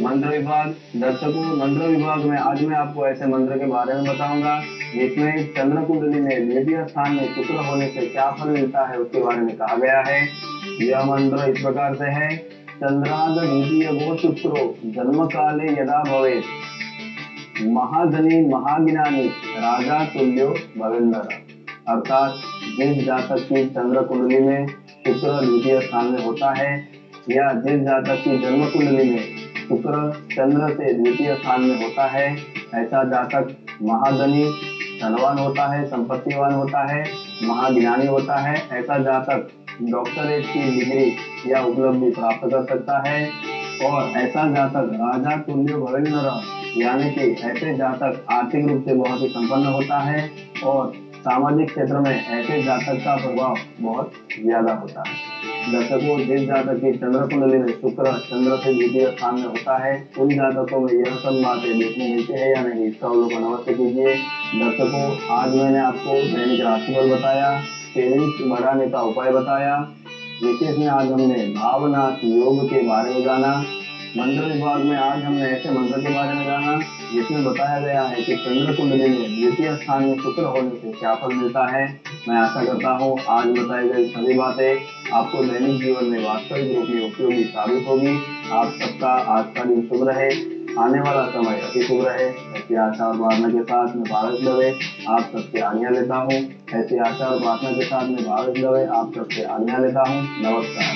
मंत्र विभाग, दर्शकों, मंत्र विभाग में आज मैं आपको ऐसे मंत्र के बारे में बताऊँगा, जिसमें चंद्र कुंडली में द्वितीय स्थान में शुक्र होने से क्या फल मिलता है उसके बारे में कहा गया है। यह मंत्र इस प्रकार से है चंद्राग द्वितीय गो शुक्रो जन्म काले यदा भवे महाधनी महाज्ञानी राजा तुल्यो भवेंद्र अर्थात जिस जातक की चंद्र कुंडली में शुक्र द्वितीय स्थान में होता है या जिस जातक की जन्म कुंडली में शुक्र चंद्र से द्वितीय स्थान में होता है। ऐसा जातक महाधनी धनवान होता है, संपत्तिवान होता है, महाज्ञानी होता है। ऐसा जातक डॉक्टरेट की डिग्री या उपलब्धि प्राप्त कर सकता है। और ऐसा जातक राजा तुल्य भवेंद्र यानी कि ऐसे जातक आर्थिक रूप से बहुत ही संपन्न होता है और सामाजिक क्षेत्र में ऐसे जातक का प्रभाव बहुत ज़्यादा होता है। दर्शकों जिस जातक की चंद्र कुंडली में शुक्र, चंद्र से द्वितीय स्थान में होता है, उन जातकों में यह सब बातें देखने मिलती है या नहीं इसका अवलोकन अवश्य कीजिए। दर्शकों, आज मैंने आपको दैनिक राशिफल बताया सेविंग्स बढ़ाने का उपाय बताया। विशेष में आज हमने भावना योग के बारे में जाना। मंत्र विभाग में आज हमने ऐसे मंत्र के बारे में जाना, जिसमें बताया गया है कि चंद्र कुंडली में द्वितीय स्थान में शुक्र होने से क्या फल मिलता है। मैं आशा करता हूँ आज बताई गई सभी बातें आपको दैनिक जीवन में वास्तविक रूप में उपयोगी साबित होगी। आप सबका आज का दिन शुभ रहे, आने वाला समय अति शुभ रहे। ऐसी आशा और प्रार्थना के साथ में भारत दवे आप सबसे आज्ञा लेता हूँ। ऐसी आशा और प्रार्थना के साथ में भारत दवे आप सबसे आज्ञा लेता हूँ। नमस्कार।